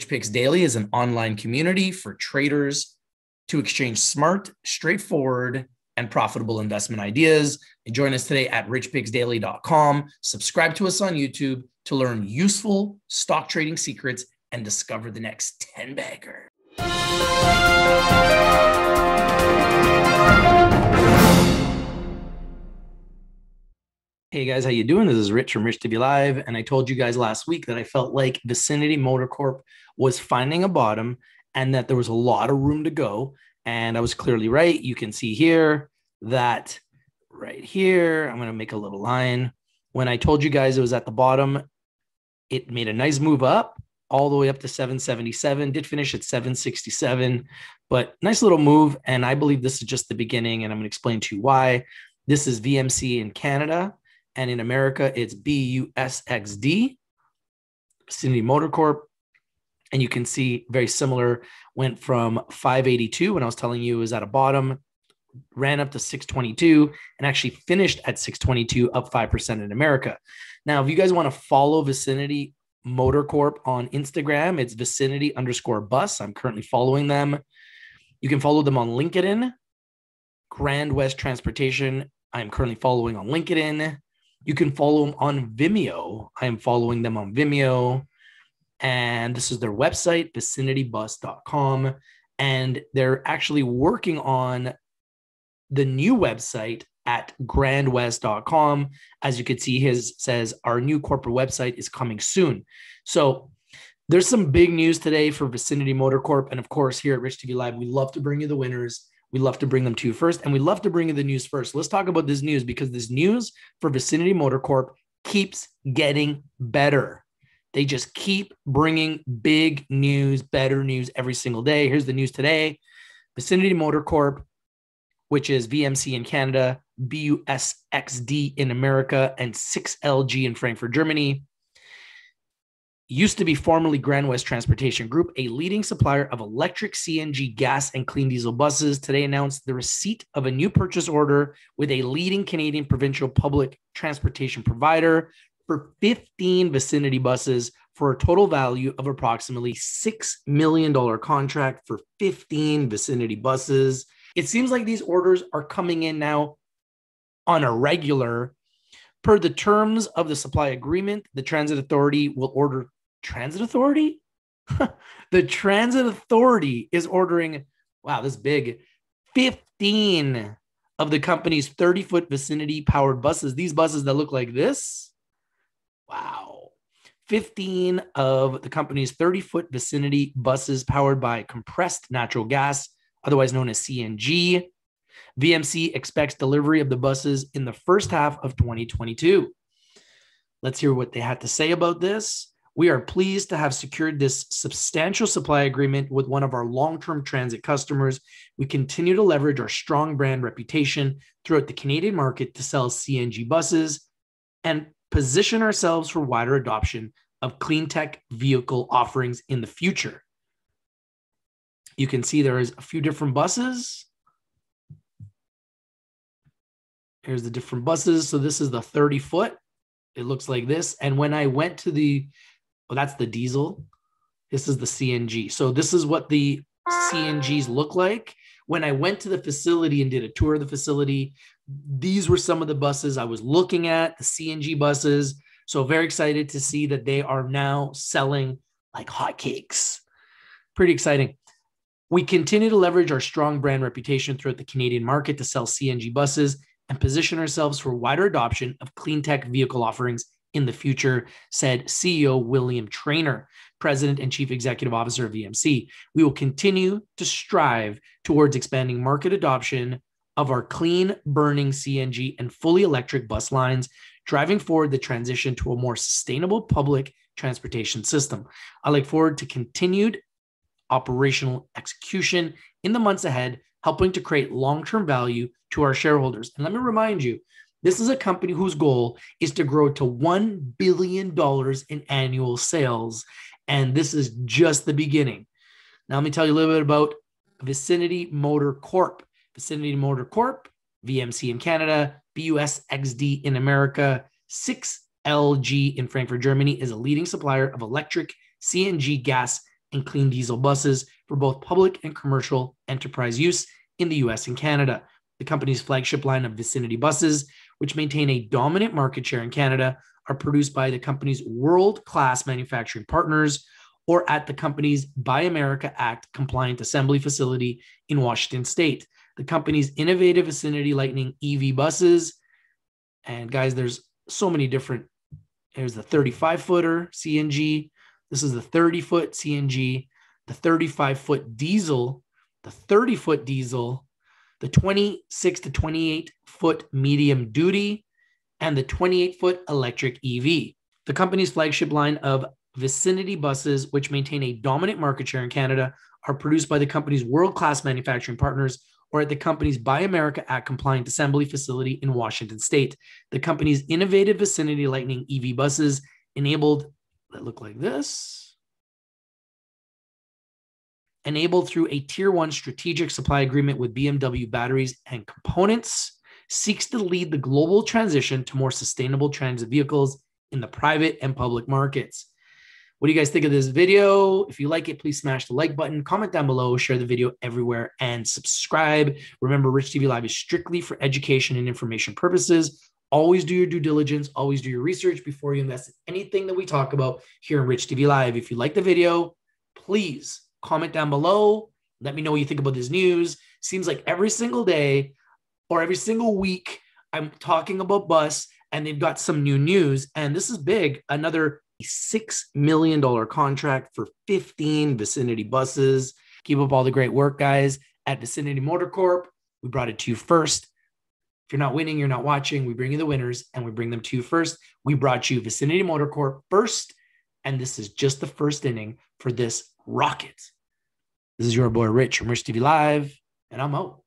Rich Picks Daily is an online community for traders to exchange smart, straightforward, and profitable investment ideas. And join us today at richpicksdaily.com. Subscribe to us on YouTube to learn useful stock trading secrets and discover the next 10 bagger. Hey guys, how you doing? This is Rich from Rich TV Live, and I told you guys last week that I felt like Vicinity Motor Corp was finding a bottom and that there was a lot of room to go, and I was clearly right. You can see here that right here, I'm going to make a little line. When I told you guys it was at the bottom, it made a nice move up all the way up to 777, did finish at 767, but nice little move. And I believe this is just the beginning, and I'm going to explain to you why. This is VMC in Canada and in America, it's BUSXD, Vicinity Motor Corp. And you can see very similar, went from 582 when I was telling you was at a bottom, ran up to 622, and actually finished at 622, up 5% in America. Now, if you guys want to follow Vicinity Motor Corp on Instagram, it's vicinity underscore bus. I'm currently following them. You can follow them on LinkedIn, Grande West Transportation. I'm currently following on LinkedIn. You can follow them on Vimeo. I am following them on Vimeo. And this is their website, vicinitybus.com. And they're actually working on the new website at grandewest.com. As you can see, his says our new corporate website is coming soon. So there's some big news today for Vicinity Motor Corp. And of course, here at Rich TV Live, we love to bring you the winners. We love to bring them to you first, and we love to bring you the news first. Let's talk about this news because this news for Vicinity Motor Corp keeps getting better. They just keep bringing big news, better news every single day. Here's the news today Vicinity Motor Corp, which is VMC in Canada, BUSXD in America, and 6LG in Frankfurt, Germany, used to be formerly Grande West Transportation Group, a leading supplier of electric CNG gas and clean diesel buses, today announced the receipt of a new purchase order with a leading Canadian provincial public transportation provider for 15 vicinity buses for a total value of approximately $6 million contract for 15 vicinity buses. It seems like these orders are coming in now on a regular Per the terms of the supply agreement, the Transit Authority will order Transit Authority? the Transit Authority is ordering, wow, this big 15 of the company's 30 foot vicinity powered buses. These buses that look like this. Wow. 15 of the company's 30 foot vicinity buses powered by compressed natural gas, otherwise known as CNG. VMC expects delivery of the buses in the first half of 2022. Let's hear what they had to say about this. We are pleased to have secured this substantial supply agreement with one of our long term transit customers. We continue to leverage our strong brand reputation throughout the Canadian market to sell CNG buses and position ourselves for wider adoption of clean tech vehicle offerings in the future. You can see there is a few different buses. Here's the different buses. So this is the 30 foot. It looks like this. And when I went to the well, that's the diesel. This is the CNG. So this is what the CNGs look like. When I went to the facility and did a tour of the facility, these were some of the buses I was looking at, the CNG buses. So very excited to see that they are now selling like hotcakes. Pretty exciting. We continue to leverage our strong brand reputation throughout the Canadian market to sell CNG buses and position ourselves for wider adoption of clean tech vehicle offerings in the future, said CEO William Trainer, President and Chief Executive Officer of VMC. We will continue to strive towards expanding market adoption of our clean burning CNG and fully electric bus lines, driving forward the transition to a more sustainable public transportation system. I look forward to continued operational execution in the months ahead, helping to create long term value to our shareholders. And let me remind you, this is a company whose goal is to grow to $1 billion in annual sales. And this is just the beginning. Now, let me tell you a little bit about Vicinity Motor Corp. Vicinity Motor Corp, VMC in Canada, BUSXD in America, 6LG in Frankfurt, Germany, is a leading supplier of electric CNG gas and clean diesel buses for both public and commercial enterprise use in the US and Canada. The company's flagship line of Vicinity buses, which maintain a dominant market share in Canada, are produced by the company's world class manufacturing partners or at the company's Buy America Act compliant assembly facility in Washington state. The company's innovative Vicinity Lightning EV buses. And guys, there's so many different. There's the 35 footer CNG. This is the 30 foot CNG, the 35 foot diesel, the 30 foot diesel, the 26 to 28 foot medium duty, and the 28 foot electric EV. The company's flagship line of Vicinity buses, which maintain a dominant market share in Canada, are produced by the company's world class manufacturing partners or at the company's Buy America Act compliant assembly facility in Washington state. The company's innovative Vicinity Lightning EV buses enabled that look like this. Enabled through a tier one strategic supply agreement with BMW batteries and components, seeks to lead the global transition to more sustainable transit vehicles in the private and public markets. What do you guys think of this video? If you like it, please smash the like button, comment down below, share the video everywhere, and subscribe. Remember, Rich TV Live is strictly for education and information purposes. Always do your due diligence, always do your research before you invest in anything that we talk about here in Rich TV Live. If you like the video, please comment down below. Let me know what you think about this news. Seems like every single day or every single week, I'm talking about bus and they've got some new news. And this is big. Another $6 million contract for 15 Vicinity buses. Keep up all the great work, guys, at Vicinity Motor Corp. We brought it to you first. If you're not winning, you're not watching. We bring you the winners and we bring them to you first. We brought you Vicinity Motor Corp first. And this is just the first inning for this rocket. This is your boy Rich from Rich TV Live, and I'm out.